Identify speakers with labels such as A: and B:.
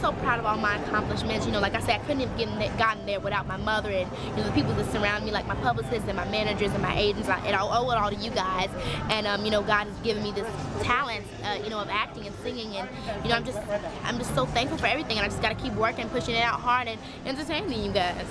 A: So proud of all my accomplishments. You know, like I said, I couldn't have gotten there, gotten there without my mother and you know the people that surround me, like my publicists and my managers and my agents. and I owe it all to you guys. And um, you know, God has given me this talent, uh, you know, of acting and singing, and you know, I'm just, I'm just so thankful for everything, and I just got to keep working, pushing it out hard, and entertaining you guys.